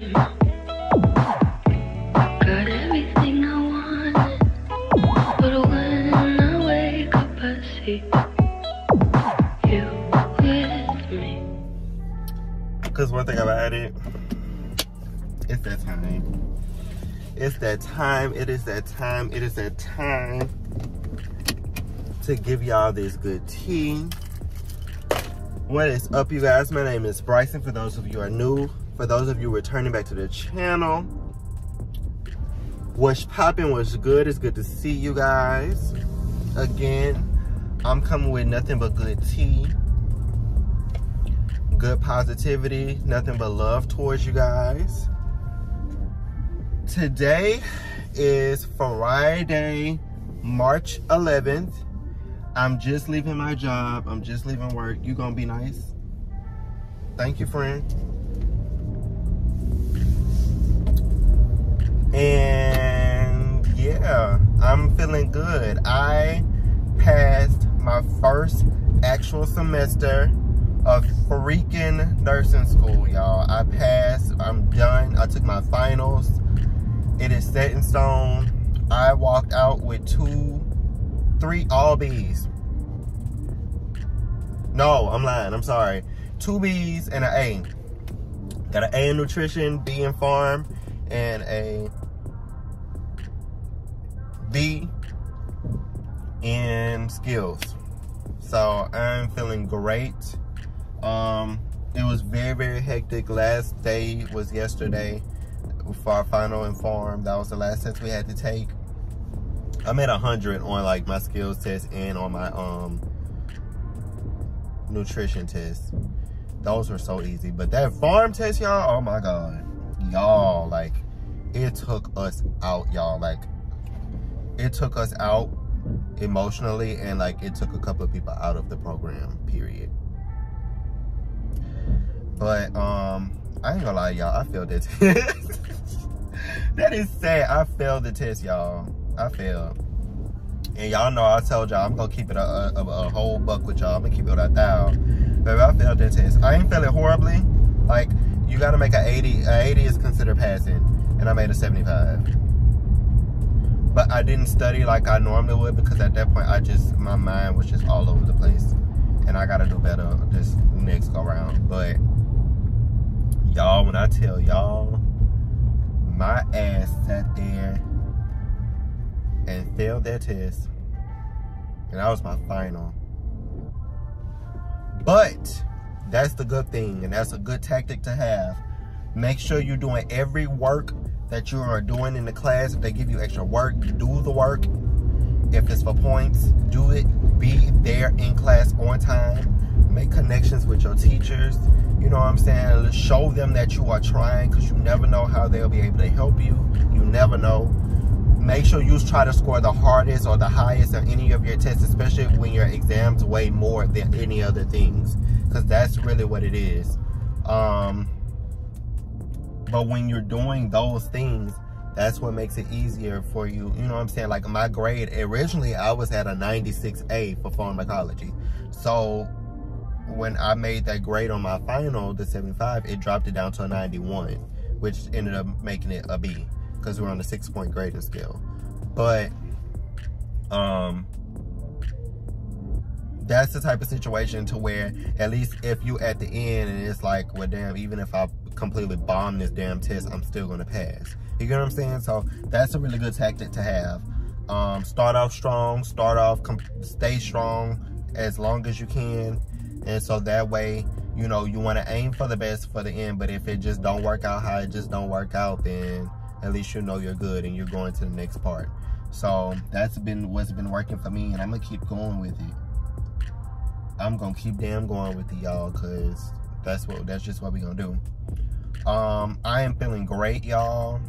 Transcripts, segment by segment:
Because one thing about it, it's that time. It's that time. It is that time. It is that time to give y'all this good tea. What is up, you guys? My name is Bryson. For those of you who are new, for those of you returning back to the channel, what's popping? What's good? It's good to see you guys again. I'm coming with nothing but good tea good positivity, nothing but love towards you guys. Today is Friday, March 11th. I'm just leaving my job. I'm just leaving work. You gonna be nice? Thank you, friend. And yeah, I'm feeling good. I passed my first actual semester of freaking nursing school, y'all. I passed. I'm done. I took my finals. It is set in stone. I walked out with two, three, all B's. No, I'm lying. I'm sorry. Two B's and an A. Got an A in nutrition, B in pharm, and a B in skills. So I'm feeling great. Um, it was very, very hectic. Last day was yesterday for our final in pharm. That was the last test we had to take. I'm at 100 on like my skills test and on my um nutrition test. Those were so easy. But that pharm test, y'all, oh my God. Y'all, like, it took us out, y'all. Like, it took us out emotionally and like it took a couple of people out of the program, period. But um, I ain't gonna lie, y'all. I failed that test. that is sad. I failed the test, y'all. I failed. And y'all know I told y'all I'm gonna keep it a, a, a whole buck with y'all. I'm gonna keep it a thousand. But I failed that test. I ain't feeling horribly. Like you gotta make an 80. A 80 is considered passing, and I made a 75. But I didn't study like I normally would because at that point I just my mind was just all over the place, and I gotta do better this next go round. But y'all, when I tell y'all, my ass sat there and failed that test. And that was my final. But that's the good thing, and that's a good tactic to have. Make sure you're doing every work that you are doing in the class. If they give you extra work, do the work. If it's for points, do it. Be there in class on time. Make connections with your teachers you know what I'm saying? Show them that you are trying because you never know how they'll be able to help you. You never know. Make sure you try to score the hardest or the highest on any of your tests, especially when your exams weigh more than any other things because that's really what it is. Um, but when you're doing those things, that's what makes it easier for you. You know what I'm saying? Like my grade, originally I was at a 96A for pharmacology. So when I made that grade on my final, the 75, it dropped it down to a 91, which ended up making it a B because we're on the six point grading scale. But um that's the type of situation to where at least if you at the end and it's like, well damn, even if I completely bomb this damn test, I'm still gonna pass. You get what I'm saying? So that's a really good tactic to have. Um, start off strong, start off, stay strong as long as you can and so that way you know you want to aim for the best for the end but if it just don't work out how it just don't work out then at least you know you're good and you're going to the next part so that's been what's been working for me and i'm gonna keep going with it i'm gonna keep damn going with it y'all because that's what that's just what we're gonna do um i am feeling great y'all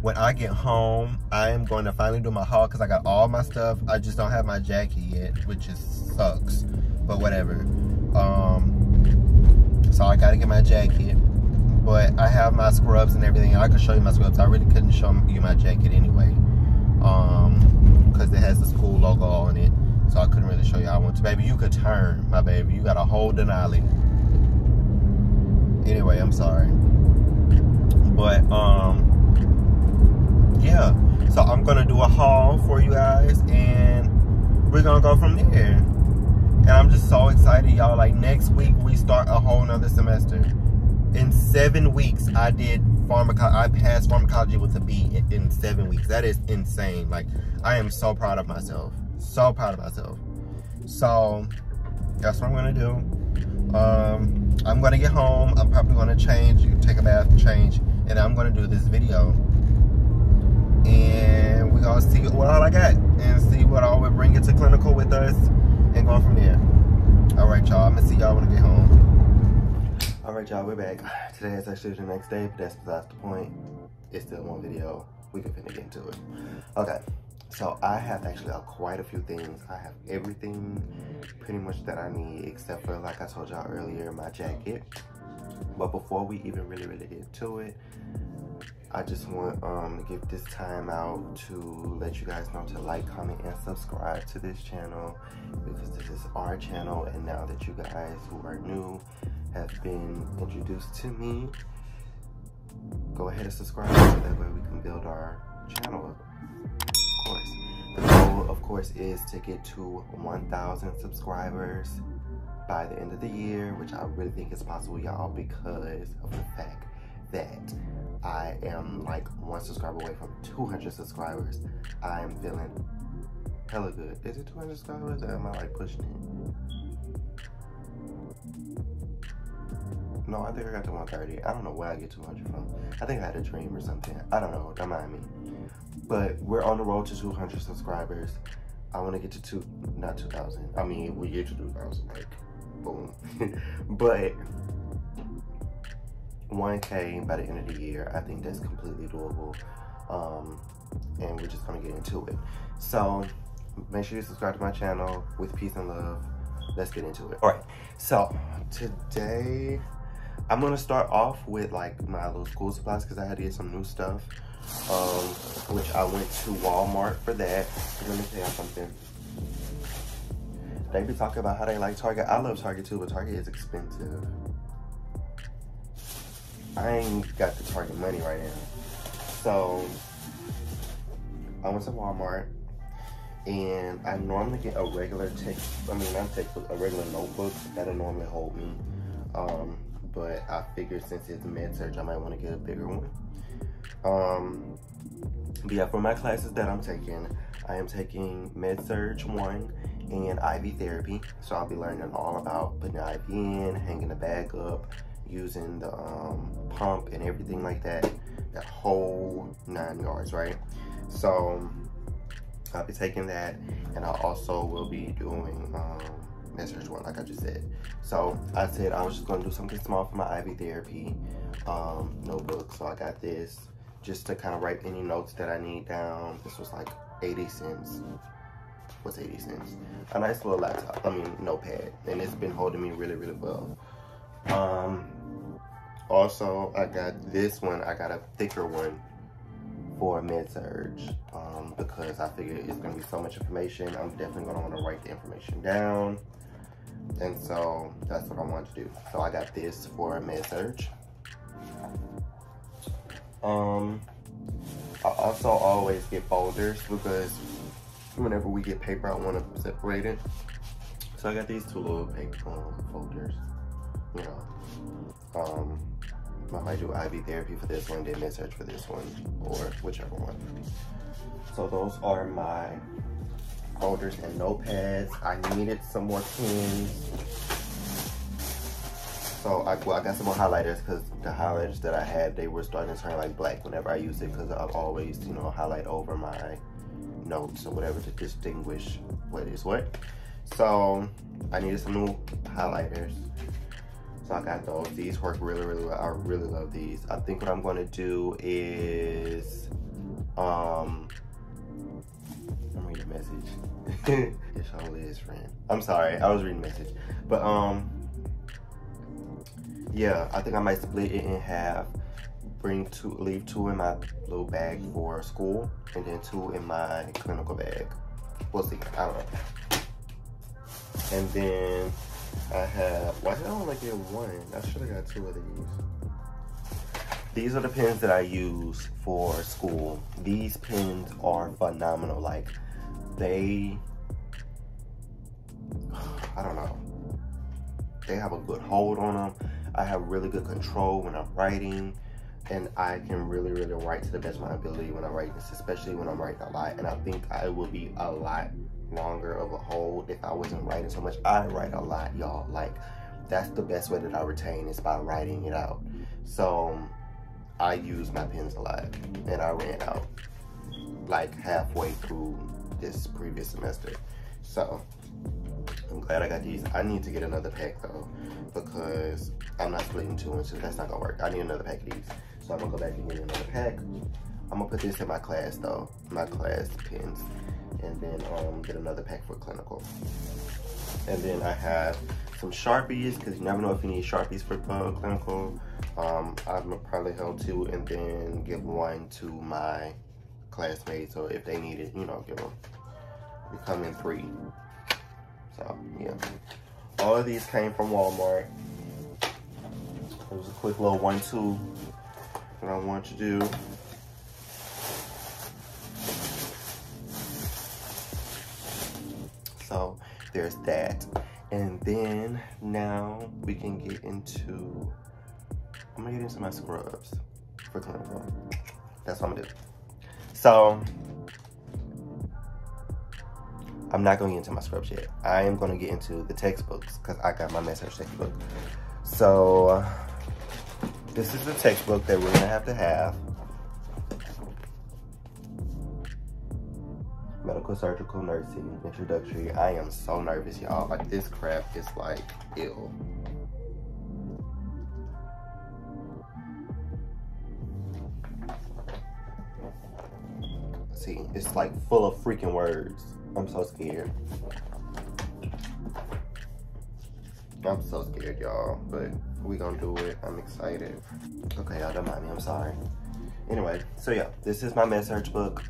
when I get home, I am going to finally do my haul because I got all my stuff. I just don't have my jacket yet, which just sucks but whatever. Um, so I gotta get my jacket. But I have my scrubs and everything. I could show you my scrubs. I really couldn't show you my jacket anyway. Um, because it has the school logo on it. So I couldn't really show want to. Baby, you could turn, my baby. You got a whole Denali. Anyway, I'm sorry. But um, yeah. So I'm gonna do a haul for you guys, and we're gonna go from there. And I'm just so excited, y'all. Like next week we start a whole nother semester. In seven weeks, I did pharmacology. I passed pharmacology with a B in seven weeks. That is insane. Like I am so proud of myself. So proud of myself. So that's what I'm gonna do. Um, I'm gonna get home. I'm probably gonna change, take a bath, change, and I'm gonna do this video. And we're gonna see what all I got and see what all will bring it to clinical with us and going from there. All right, y'all. I'm gonna see y'all when I get home. All right, y'all. We're back. Today is actually the next day, but that's besides the point. It's still one video. We can get into it. Okay. So I have actually uh, quite a few things. I have everything pretty much that I need except for like I told y'all earlier, my jacket. But before we even really, really get to it, I just want um, to give this time out to let you guys know to like, comment, and subscribe to this channel because this is our channel and now that you guys who are new have been introduced to me, go ahead and subscribe so that way we can build our channel course. The goal, of course, is to get to 1,000 subscribers by the end of the year, which I really think is possible, y'all, because of the fact that I am like one subscriber away from 200 subscribers. I am feeling hella good. Is it 200 subscribers or am I like pushing it? No, I think I got to 130. I don't know where I get 200 from. I think I had a dream or something. I don't know. Don't mind me. But we're on the road to 200 subscribers. I want to get to two, not 2,000. I mean, we get to 2,000, like, boom. but 1K by the end of the year, I think that's completely doable. Um, and we're just gonna get into it. So make sure you subscribe to my channel with peace and love. Let's get into it. All right, so today I'm gonna start off with like my little school supplies because I had to get some new stuff. Um, which I went to Walmart for that. Let me tell you something. They be talking about how they like Target. I love Target too, but Target is expensive. I ain't got the Target money right now. So I went to Walmart and I normally get a regular text, I mean not textbook, a regular notebook that'll normally hold me. Um, but I figured since it's med-surg, I might want to get a bigger one. Um, but yeah, for my classes that I'm taking, I am taking med-surg 1 and IV therapy. So I'll be learning all about putting the IV in, hanging the bag up, using the um, pump and everything like that. That whole nine yards, right? So I'll be taking that and I also will be doing um, med-surg 1 like I just said. So I said I was just gonna do something small for my IV therapy um, notebook. So I got this just to kind of write any notes that I need down. This was like 80 cents. What's 80 cents? A nice little laptop, I mean notepad. And it's been holding me really, really well. Um, also, I got this one. I got a thicker one for med-surg um, because I figured it's going to be so much information. I'm definitely going to want to write the information down. And so that's what I want to do. So I got this for med-surg. Um, I also always get folders because whenever we get paper, I want to separate it. So I got these two little paper um, folders, you know. Um, I might do IV therapy for this one, then med-surg for this one, or whichever one. So those are my folders and notepads. I needed some more pens so I, well, I got some more highlighters because the highlighters that I had, they were starting to turn like black whenever I use it because I always, you know, highlight over my notes or whatever to distinguish what is what. So I needed some new highlighters. So I got those. These work really, really well. I really love these. I think what I'm going to do is, um, I'm reading a message. it's only his friend. I'm sorry. I was reading a message. But, um, yeah, I think I might split it in half. Bring two, leave two in my little bag for school, and then two in my clinical bag. We'll see. I don't know. And then I have. Why did I only get one? I should have got two of these. these are the pens that I use for school. These pens are phenomenal. Like they, I don't know. They have a good hold on them. I have really good control when I'm writing and I can really, really write to the best of my ability when I write this, especially when I'm writing a lot. And I think I will be a lot longer of a hold if I wasn't writing so much. I write a lot, y'all. Like, that's the best way that I retain is by writing it out. So, I use my pens a lot, and I ran out like halfway through this previous semester. So, I'm glad I got these. I need to get another pack though, because I'm not splitting two inches. That's not gonna work. I need another pack of these. So I'm gonna go back and get another pack. I'm gonna put this in my class though, my class pens, and then um, get another pack for clinical. And then I have some Sharpies, because you never know if you need Sharpies for uh, clinical. Um, I'm gonna probably help two and then give one to my classmates, or if they need it, you know, give them. We come in three. So, yeah. All of these came from Walmart. It was a quick little one-two that I want to do. So there's that. And then now we can get into, I'm gonna get into my scrubs for clinical. That's what I'm gonna do. So I'm not gonna get into my scripts yet. I am gonna get into the textbooks because I got my med-surg textbook. So this is the textbook that we're gonna have to have. Medical Surgical Nursing Introductory. I am so nervous, y'all. Like this crap is like ill. It's like full of freaking words. I'm so scared. I'm so scared, y'all, but we gonna do it. I'm excited. Okay, y'all don't mind me, I'm sorry. Anyway, so yeah, this is my med surg book.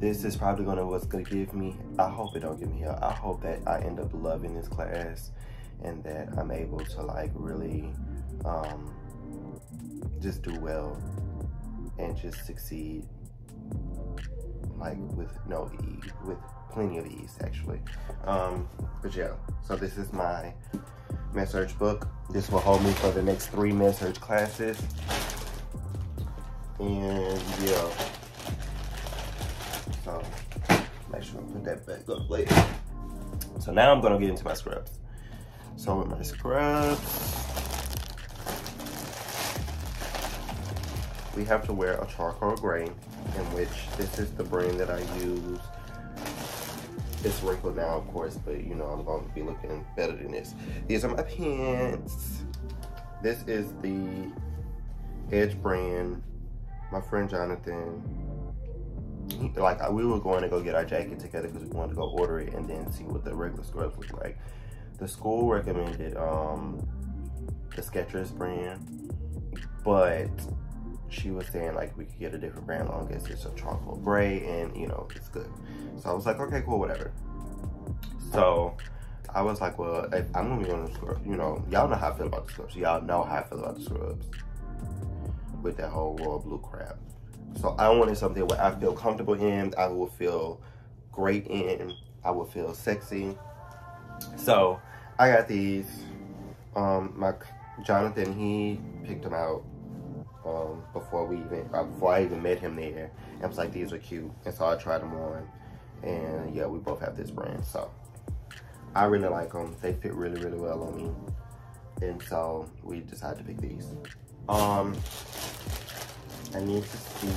This is probably gonna what's gonna give me, I hope it don't give me hell. I hope that I end up loving this class and that I'm able to like really um, just do well and just succeed like with no ease, with plenty of ease actually. Um, but yeah, so this is my med book. This will hold me for the next three med classes. And yeah. So make sure I put that back up later. So now I'm gonna get into my scrubs. So with my scrubs, we have to wear a charcoal gray, in which this is the brand that I use it's wrinkled now, of course, but you know, I'm going to be looking better than this. These are my pants. This is the Edge brand. My friend Jonathan, like we were going to go get our jacket together because we wanted to go order it and then see what the regular scrubs look like. The school recommended um, the Skechers brand, but she was saying like we could get a different brand long as it's a charcoal gray and you know it's good. So i was like okay cool whatever. So i was like well if i'm gonna be going to scrubs you know y'all know how i feel about the scrubs. Y'all know how i feel about the scrubs with that whole royal blue crap. So i wanted something where i feel comfortable in i will feel great in i will feel sexy. So i got these um my jonathan he picked them out um, before we even uh, before I even met him there. I was like, these are cute, and so I tried them on, and yeah, we both have this brand, so I really like them. They fit really really well on me, and so we decided to pick these. Um, I need to see.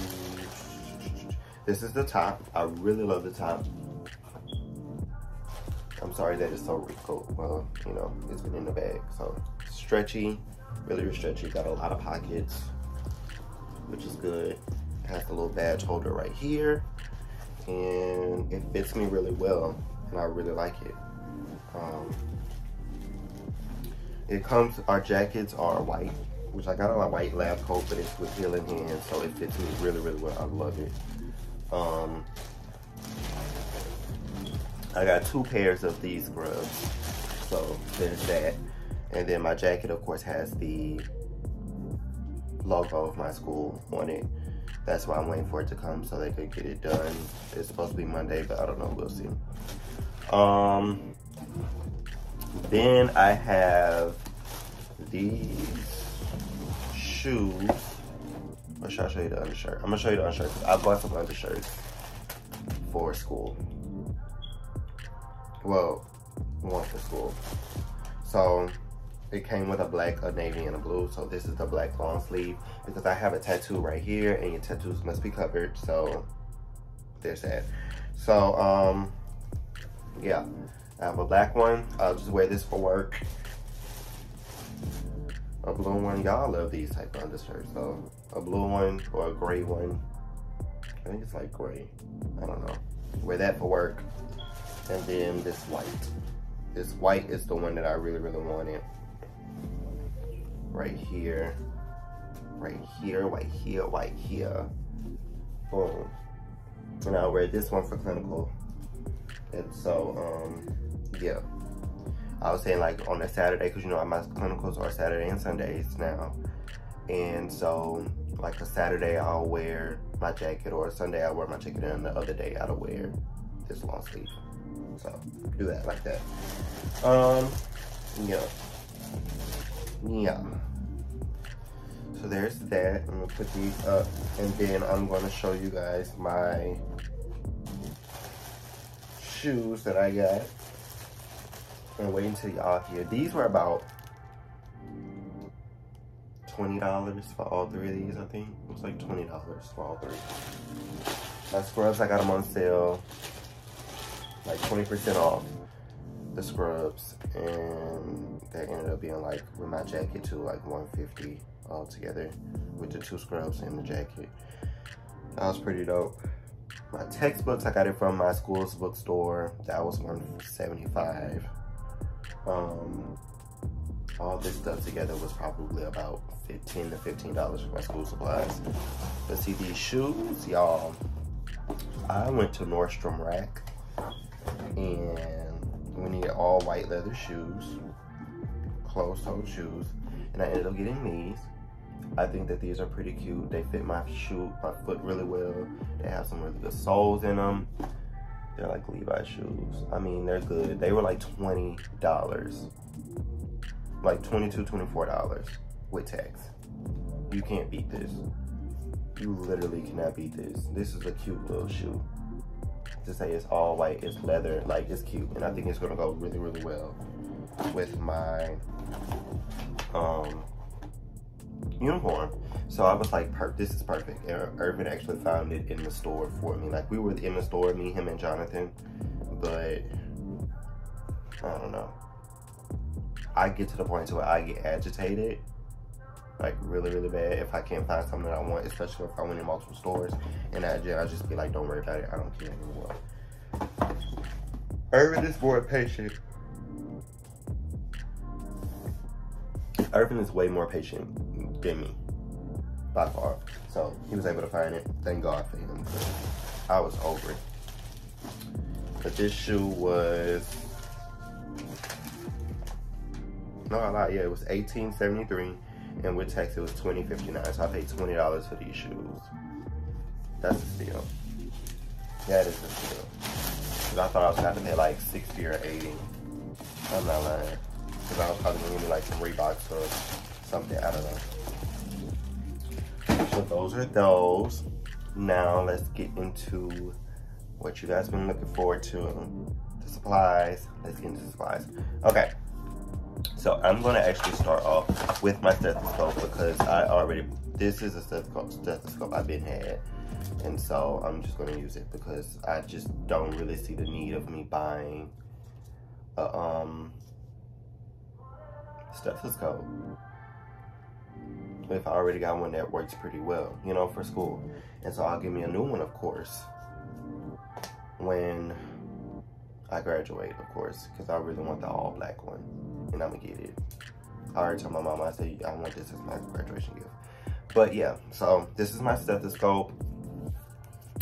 This is the top. I really love the top. I'm sorry that it's so wrinkled. Well, you know, it's been in the bag. So stretchy, really stretchy. Got a lot of pockets which is good. It has a little badge holder right here. And it fits me really well. And I really like it. Um, it comes, our jackets are white, which I got a white lab coat, but it's with healing hands, so it fits me really, really well. I love it. Um, I got two pairs of these scrubs, so there's that. And then my jacket, of course, has the logo of my school on it. That's why I'm waiting for it to come so they could get it done. It's supposed to be Monday, but I don't know. We'll see. Um, then I have these shoes. Or should I show you the undershirt? I'm gonna show you the undershirt. I bought some undershirts for school. Well, one for school. So it came with a black, a navy, and a blue. So this is the black long sleeve because I have a tattoo right here and your tattoos must be covered. So there's that. So, um, yeah, I have a black one. I'll just wear this for work. A blue one, y'all love these type of undershirts. So a blue one or a gray one. I think it's like gray. I don't know. Wear that for work. And then this white. This white is the one that I really, really wanted right here, right here, right here, right here. Boom. And I'll wear this one for clinical. And so, um, yeah. I was saying like on a Saturday, cause you know my clinicals are Saturday and Sundays now. And so like a Saturday I'll wear my jacket or a Sunday I'll wear my jacket and the other day I'll wear this long sleeve. So do that like that. Um, yeah. Yeah. So there's that. I'm gonna put these up and then I'm gonna show you guys my shoes that I got. And wait until y'all hear. These were about $20 for all three of these, I think. It was like $20 for all three. My scrubs, I got them on sale. Like 20% off the scrubs. And that ended up being like, with my jacket too, like 150 all together with the two scrubs and the jacket. That was pretty dope. My textbooks, I got it from my school's bookstore. That was 175. Um, all this stuff together was probably about 15 to $15 for my school supplies. But see these shoes, y'all, I went to Nordstrom Rack and we needed all white leather shoes, closed-toed shoes, and I ended up getting these. I think that these are pretty cute. They fit my shoe, my foot really well. They have some really good soles in them. They're like Levi shoes. I mean, they're good. They were like $20. Like $22, $24 with tax. You can't beat this. You literally cannot beat this. This is a cute little shoe. To say it's all white, it's leather, like it's cute. And I think it's gonna go really, really well with my um uniform. So I was like, this is perfect. And actually found it in the store for me. Like we were in the store, me, him, and Jonathan. But I don't know. I get to the point to where I get agitated, like really, really bad if I can't find something that I want, especially if I went in multiple stores. And I, I just be like, don't worry about it. I don't care anymore. Irvin is more patient. Irvin is way more patient than me by far. So he was able to find it. Thank God for him. I was over it. But this shoe was no I lied, yeah, it was 1873 and with tax it was 2059. So I paid $20 for these shoes. That's a steal. That is a steal. Cause I thought I was gonna have to pay like 60 or 80. I'm not lying. Cause I was probably gonna give me like some Reeboks or something, I don't know. So those are those. Now let's get into what you guys been looking forward to. The supplies. Let's get into supplies. Okay. So I'm gonna actually start off with my stethoscope because I already, this is a stethoscope, stethoscope I've been had. And so I'm just gonna use it because I just don't really see the need of me buying a um, stethoscope if I already got one that works pretty well, you know, for school. And so I'll give me a new one, of course, when I graduate, of course, because I really want the all black one, and I'm gonna get it. I already told my mom, I said, I want this as my graduation gift. But yeah, so this is my stethoscope.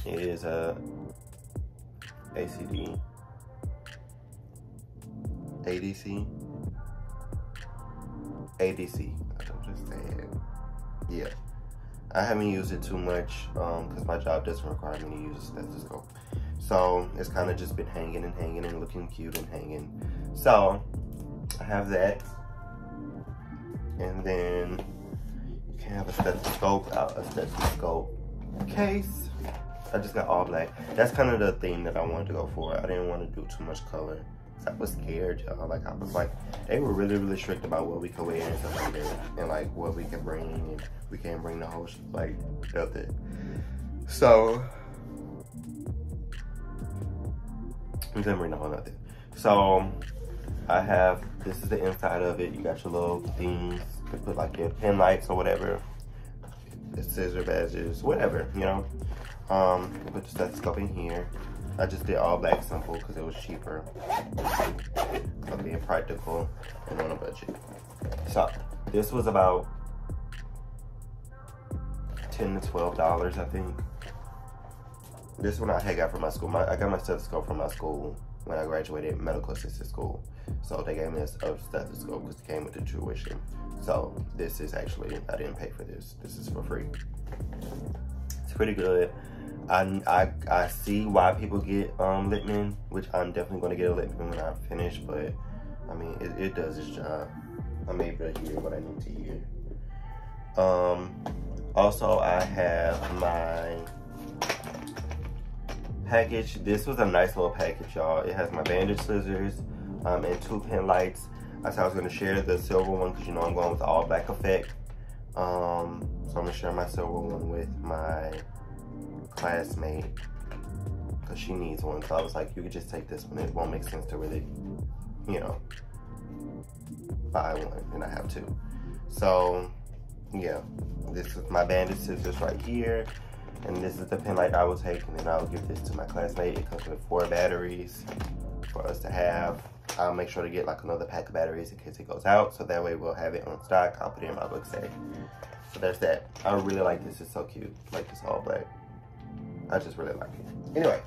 It is a ACD, ADC, ADC. I'm just saying yeah. I haven't used it too much because um, my job doesn't require me to use a stethoscope. So it's kind of just been hanging and hanging and looking cute and hanging. So I have that. And then you can have a stethoscope out a stethoscope case. I just got all black. That's kind of the theme that I wanted to go for. I didn't want to do too much color. I was scared, y'all. Like I was like, they were really, really strict about what we could wear and stuff like that, and like what we can bring, and we can't bring the whole like nothing. So we couldn't bring the whole nothing. So I have this is the inside of it. You got your little things to put like your pen lights or whatever, the scissor badges, whatever, you know. Um, put the stethoscope in here. I just did all black simple because it was cheaper. I'm being practical and on a budget. So this was about 10 to 12 dollars I think. This one I had got from my school. My, I got my stethoscope from my school when I graduated medical assistant school. So they gave me a, stethoscope because it came with the tuition. So this is actually, I didn't pay for this. This is for free. It's pretty good. I, I, I see why people get um, Littmann, which I'm definitely going to get a Littmann when I finish, but I mean, it, it does its job. I'm able to hear what I need to hear. Um, also, I have my package. This was a nice little package, y'all. It has my bandage scissors um, and two pen lights. I said I was going to share the silver one because you know I'm going with all black effect. Um, so I'm to share my silver one with my classmate because she needs one. So I was like, you could just take this one. It won't make sense to really, you know, buy one and I have two. So yeah, this is my bandage scissors right here. And this is the pen light I will take and then I'll give this to my classmate. It comes with four batteries for us to have. I'll make sure to get like another pack of batteries in case it goes out. So that way we'll have it on stock. I'll put it in my book safe. So there's that. I really like this. It's so cute. Like this all black. I just really like it. Anyway,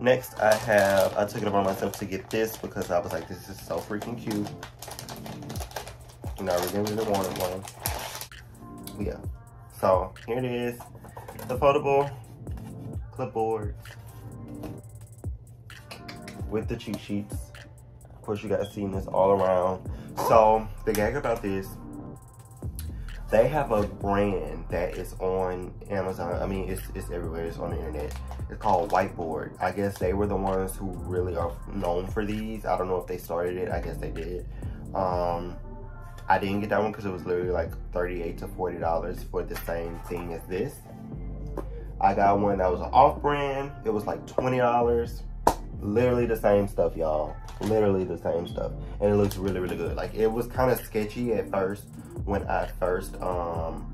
next I have, I took it upon myself to get this because I was like, this is so freaking cute. And I really, really wanted one. Yeah. So here it is, the foldable clipboard with the cheat sheets. Of course, you guys seen this all around. So the gag about this they have a brand that is on Amazon. I mean, it's, it's everywhere. It's on the internet. It's called Whiteboard. I guess they were the ones who really are known for these. I don't know if they started it. I guess they did. Um, I didn't get that one because it was literally like 38 to $40 for the same thing as this. I got one that was an off-brand. It was like $20. Literally the same stuff, y'all. Literally the same stuff. And it looks really, really good. Like, it was kind of sketchy at first when I first um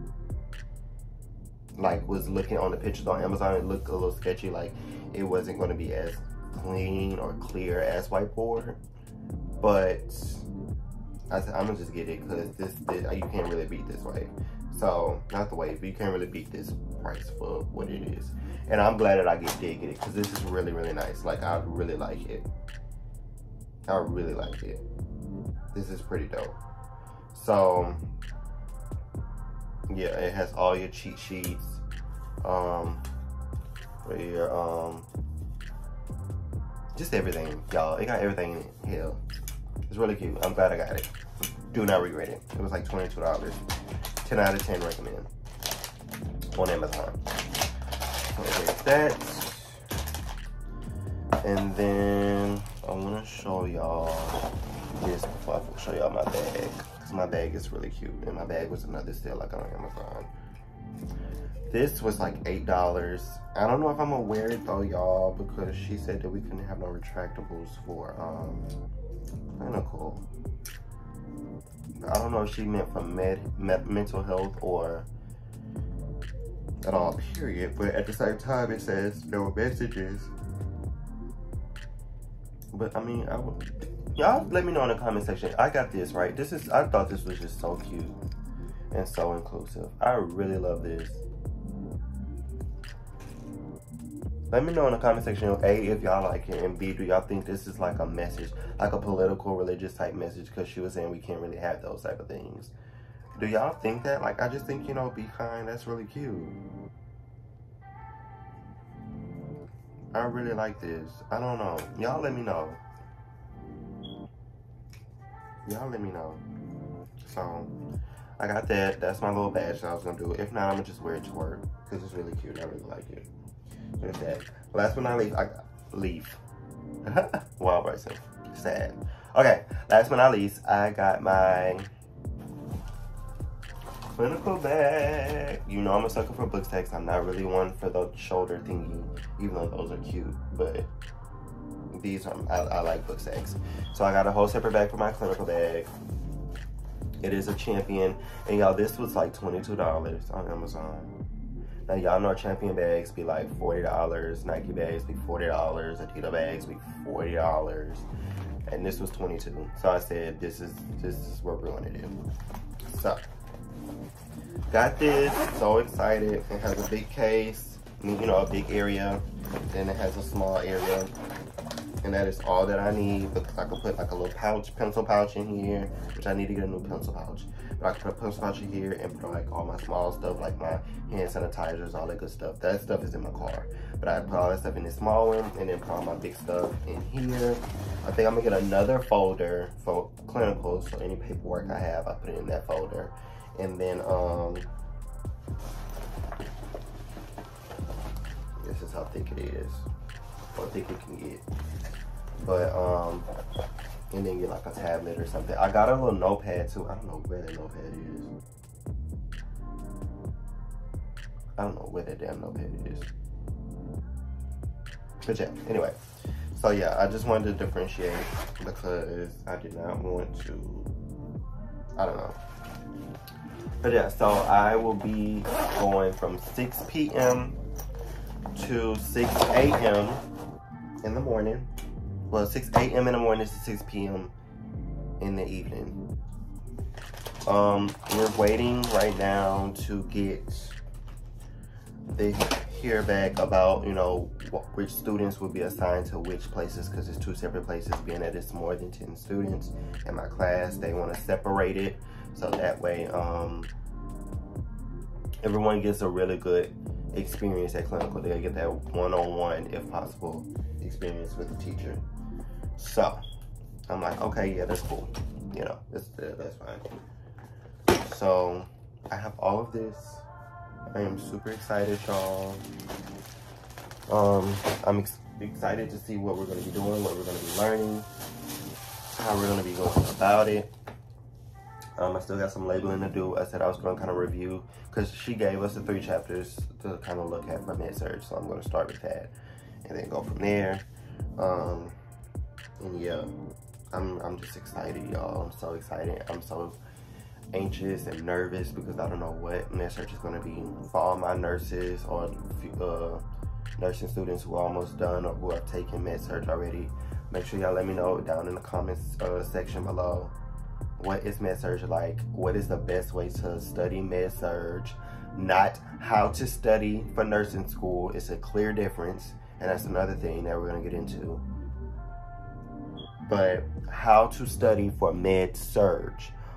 like was looking on the pictures on Amazon, it looked a little sketchy, like it wasn't going to be as clean or clear as whiteboard. But I said I'm gonna just get it because this, this you can't really beat this way. So not the way, but you can't really beat this price for what it is. And I'm glad that I get did get it because this is really really nice. Like I really like it. I really like it. This is pretty dope. So yeah, it has all your cheat sheets. Um, your um, just everything, y'all. It got everything in it. Hell, it's really cute. I'm glad I got it. Do not regret it. It was like twenty-two dollars. Ten out of ten recommend on Amazon. That. And then I want to show y'all this before I show y'all my bag Because my bag is really cute. And my bag was another steal like on Amazon. This was like $8. I don't know if I'm gonna wear it though, y'all, because she said that we couldn't have no retractables for um, clinical. I don't know if she meant for med, med mental health or at all, period. But at the same time, it says there were messages. But I mean, I would y'all let me know in the comment section. I got this, right? This is, I thought this was just so cute and so inclusive. I really love this. Let me know in the comment section, A, if y'all like it, and B, do y'all think this is like a message, like a political, religious type message? Because she was saying we can't really have those type of things. Do y'all think that? Like, I just think, you know, be kind. That's really cute. I really like this. I don't know. Y'all let me know. Y'all let me know. So, I got that. That's my little badge that I was gonna do. If not, I'm gonna just wear it to work because it's really cute. I really like it. That. Last but not least, I leave. wow, Bryson. Sad. Okay, last but not least, I got my clinical bag. You know I'm a sucker for book tags. I'm not really one for the shoulder thingy, even though those are cute, but these are, I, I like book tags. So I got a whole separate bag for my clinical bag. It is a champion. And y'all, this was like $22 on Amazon. Now y'all know champion bags be like $40, Nike bags be $40, Adidas bags be $40. And this was 22. So I said this is this is what we're gonna do. So got this, so excited. It has a big case, you know, a big area. Then it has a small area and that is all that I need because I can put like a little pouch, pencil pouch in here, which I need to get a new pencil pouch. But I can put a pencil pouch in here and put like all my small stuff, like my hand sanitizers, all that good stuff. That stuff is in my car. But I put all that stuff in this small one and then put all my big stuff in here. I think I'm gonna get another folder for clinicals, so any paperwork I have, I put it in that folder. And then, um, this is how thick it is, how thick it can get. But um and then get like a tablet or something. I got a little notepad too. I don't know where the notepad is. I don't know where that damn notepad is. But yeah anyway. So yeah i just wanted to differentiate because i did not want to i don't know. But yeah so i will be going from 6 p.m to 6 a.m in the morning well, 6 a.m. in the morning to 6 p.m. in the evening. Um, we're waiting right now to get the hear back about, you know, which students will be assigned to which places because it's two separate places being that it's more than 10 students in my class. They want to separate it so that way um, everyone gets a really good experience at clinical. They gotta get that one-on-one, -on -one, if possible, experience with the teacher. So I'm like, okay, yeah, that's cool. You know, that's, that's fine. So I have all of this. I am super excited, y'all. Um, I'm ex excited to see what we're to be doing, what we're to be learning, how we're to be going about it. Um, I still got some labeling to do. I said I was going to kind of review because she gave us the three chapters to kind of look at for med-surg. So I'm going to start with that and then go from there. Um, and yeah, I'm I'm just excited, y'all. I'm so excited. I'm so anxious and nervous because I don't know what med surg is gonna be for all my nurses or uh, nursing students who are almost done or who have taken med surg already. Make sure y'all let me know down in the comments uh, section below. What is med surg like? What is the best way to study med surg, Not how to study for nursing school. It's a clear difference. And that's another thing that we're gonna get into but how to study for med surg.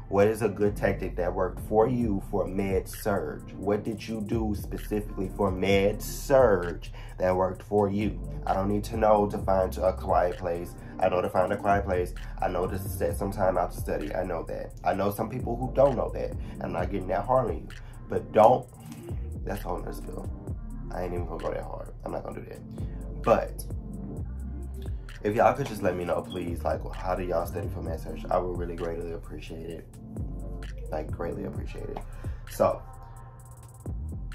What is a good tactic that worked for you for med surg? What did you do specifically for med surg that worked for you? I don't need to know to find a quiet place. I know to find a quiet place. I know to set some time out to study. I know that. I know some people who don't know that. I'm not getting that hard on you. But don't, that's a whole nother spill. I ain't even gonna go that hard. I'm not gonna do that. But if y'all could just let me know, please, like, how do y'all study for med surg? I would really greatly appreciate it. Like, greatly appreciate it. So,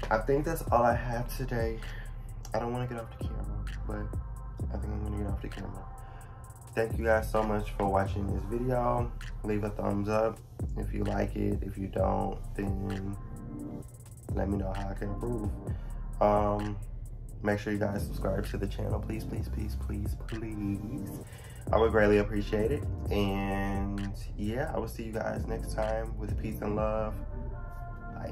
I think that's all I have today. I don't want to get off the camera, but I think I'm going to get off the camera. Thank you guys so much for watching this video. Leave a thumbs up if you like it. If you don't, then let me know how I can improve. Um, Make sure you guys subscribe to the channel. Please, please, please, please, please. I would greatly appreciate it. And yeah, I will see you guys next time with peace and love. Bye.